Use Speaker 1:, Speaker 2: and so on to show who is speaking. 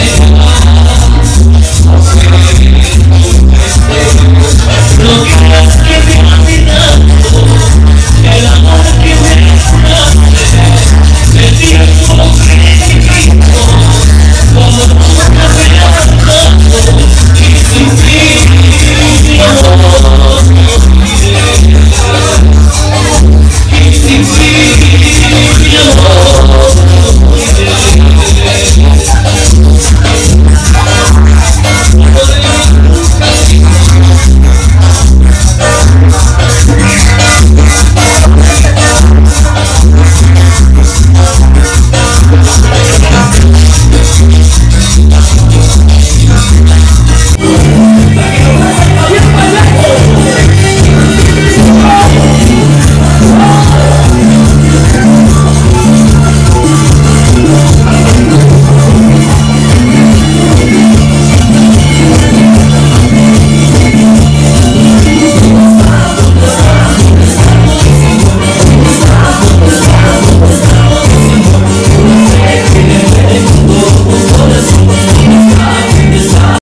Speaker 1: Yeah.